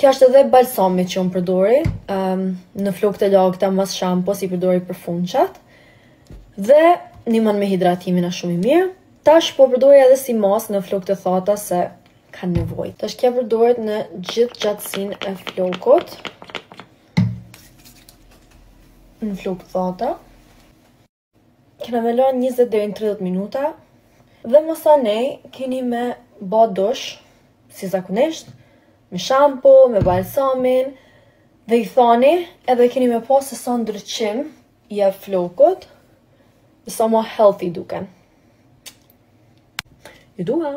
Kjo është edhe balsami që unë përdori, um, në flokët e lagëta mas shampos i përdori për funçat, dhe nihmon me hidratimin a shumë i mirë, tash po përdori edhe si maskë në flokët e thata se kanë nevoj. Tash kja përdorit në gjithë gjatësinë e flokut, në flokët thata, Keni me lanë 20 deri 30 minuta dhe masanej keni me ba dush si zakonisht me shampo, me balsamin dhe i thani edhe keni me pa se sa ndriçim i jep flokut dhe sa ma healthy duken. Ju duha!